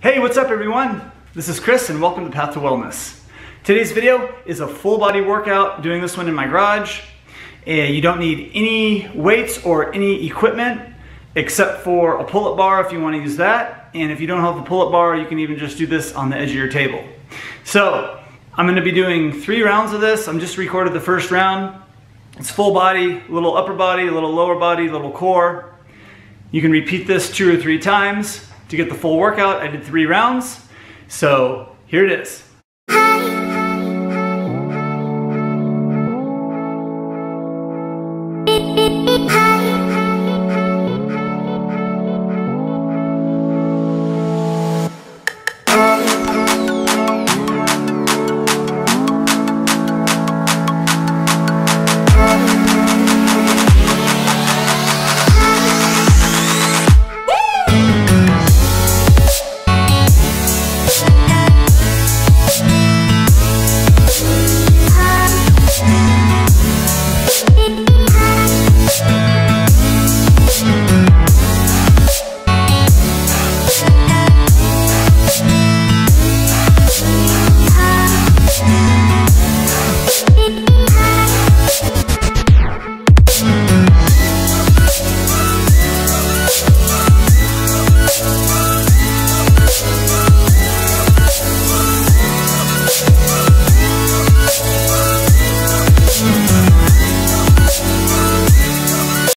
Hey, what's up everyone? This is Chris and welcome to Path to Wellness. Today's video is a full body workout, doing this one in my garage. And you don't need any weights or any equipment except for a pull-up bar if you want to use that. And if you don't have a pull-up bar, you can even just do this on the edge of your table. So, I'm gonna be doing three rounds of this. I'm just recorded the first round. It's full body, a little upper body, a little lower body, a little core. You can repeat this two or three times to get the full workout. I did three rounds. So here it is.